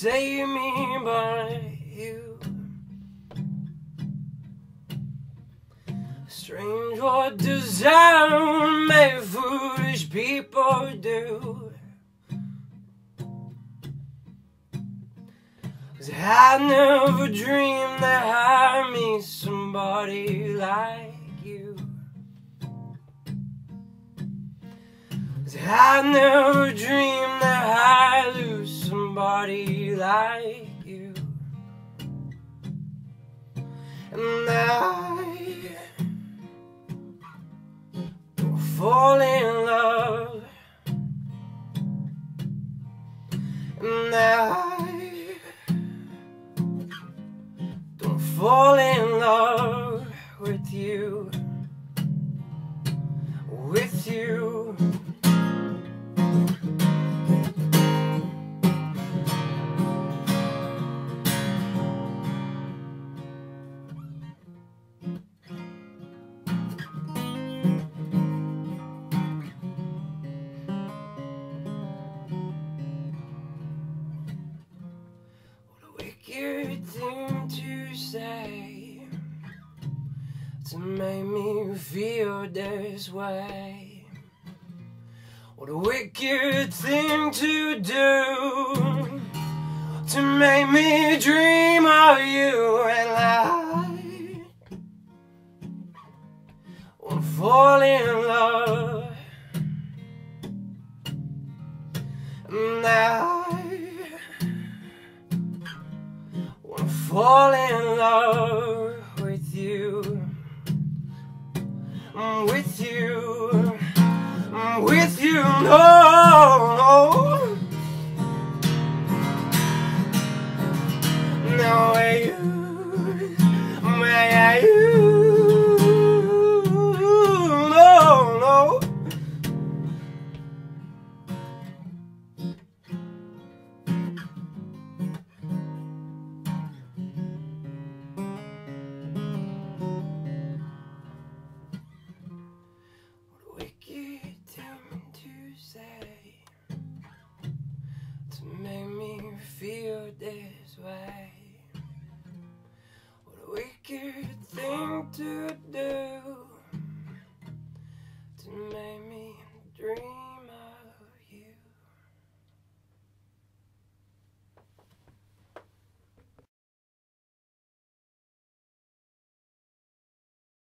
save me but you. Strange what desire made foolish people do. Cause I never dreamed that I'd meet somebody like you. Cause I never dreamed somebody like you. And I will fall in love. And I don't fall in love with you. With you. Feel this way. What a wicked thing to do to make me dream of you and I wanna fall in love. I wanna fall in love With you. With you. No. No wicked thing to do